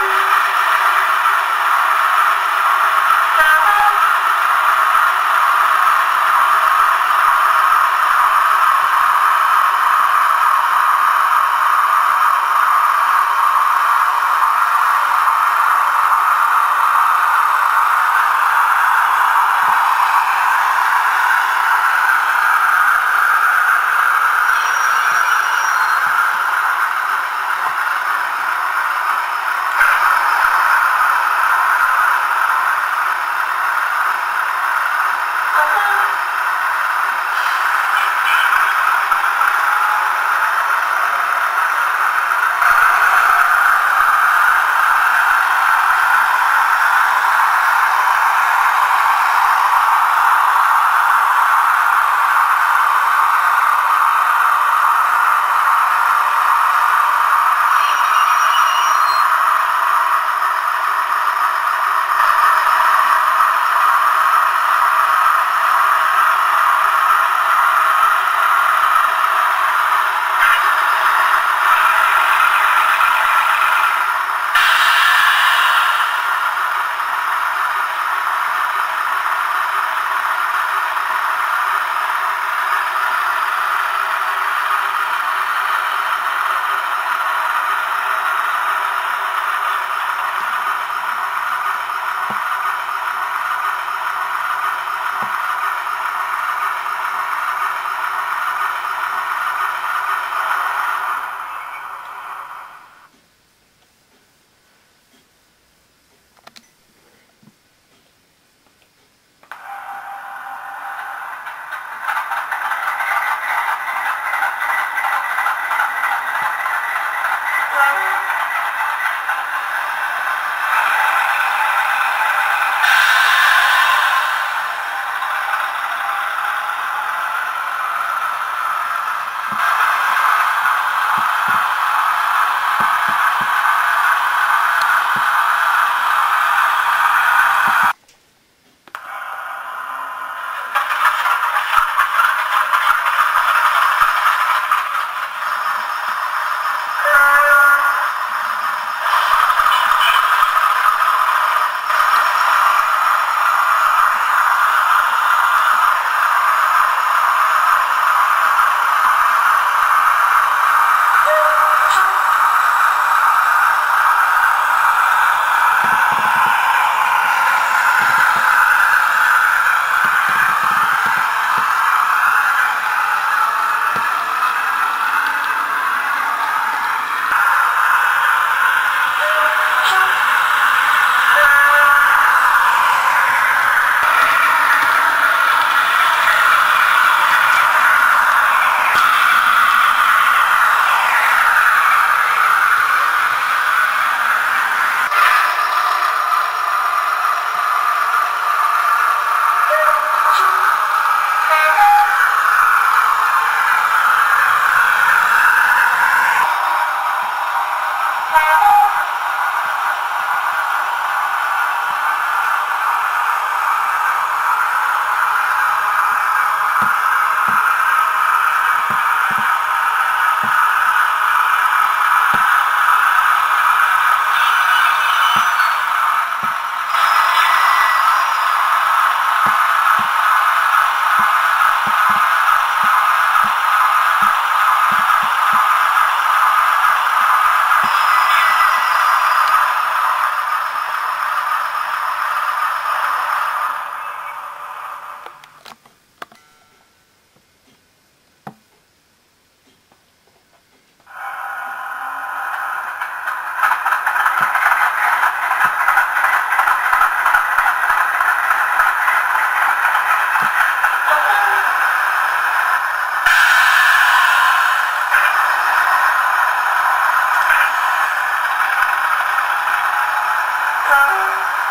Woo! Thank